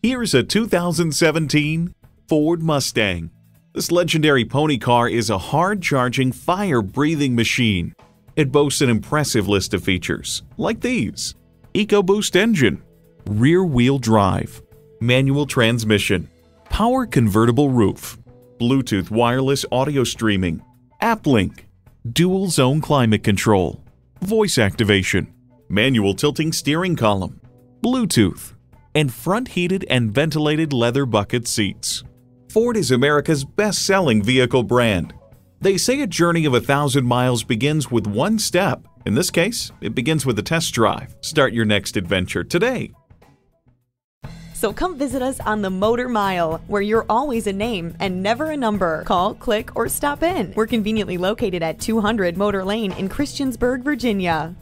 Here's a 2017 Ford Mustang. This legendary pony car is a hard-charging, fire-breathing machine. It boasts an impressive list of features, like these. EcoBoost engine, rear-wheel drive, manual transmission, power convertible roof, Bluetooth wireless audio streaming, app link, dual zone climate control, voice activation, manual tilting steering column, Bluetooth, and front heated and ventilated leather bucket seats. Ford is America's best selling vehicle brand. They say a journey of a thousand miles begins with one step. In this case, it begins with a test drive. Start your next adventure today. So come visit us on the Motor Mile, where you're always a name and never a number. Call, click, or stop in. We're conveniently located at 200 Motor Lane in Christiansburg, Virginia.